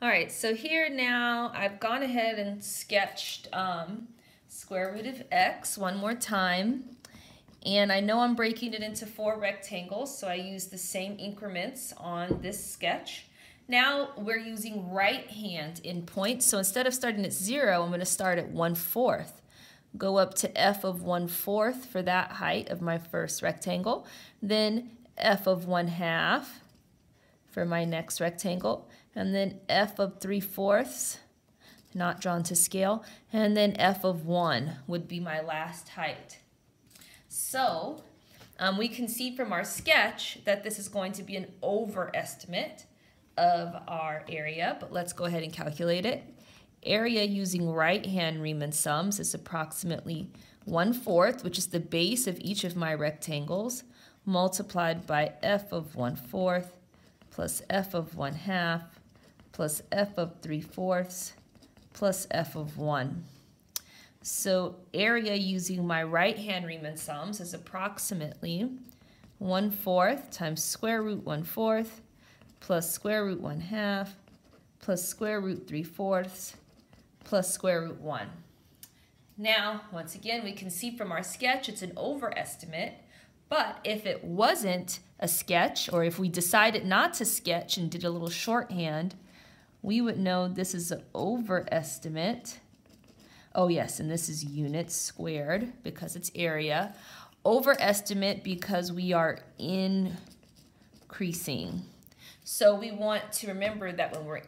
All right, so here now I've gone ahead and sketched um, square root of x one more time. And I know I'm breaking it into four rectangles, so I use the same increments on this sketch. Now we're using right hand endpoints, so instead of starting at zero, I'm going to start at one fourth. Go up to f of one fourth for that height of my first rectangle, then f of one half for my next rectangle, and then f of 3 fourths, not drawn to scale, and then f of 1 would be my last height. So um, we can see from our sketch that this is going to be an overestimate of our area, but let's go ahead and calculate it. Area using right-hand Riemann sums is approximately 1 fourth, which is the base of each of my rectangles, multiplied by f of 1 fourth plus f of 1 half plus f of 3 fourths plus f of 1. So area using my right-hand Riemann sums is approximately 1 fourth times square root 1 fourth plus square root 1 half plus square root 3 fourths plus square root 1. Now, once again, we can see from our sketch it's an overestimate, but if it wasn't a sketch, or if we decided not to sketch and did a little shorthand, we would know this is an overestimate. Oh yes, and this is units squared because it's area. Overestimate because we are increasing. So we want to remember that when we're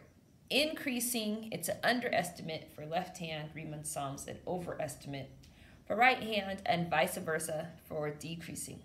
increasing, it's an underestimate for left hand Riemann sums and overestimate for right hand and vice versa for decreasing.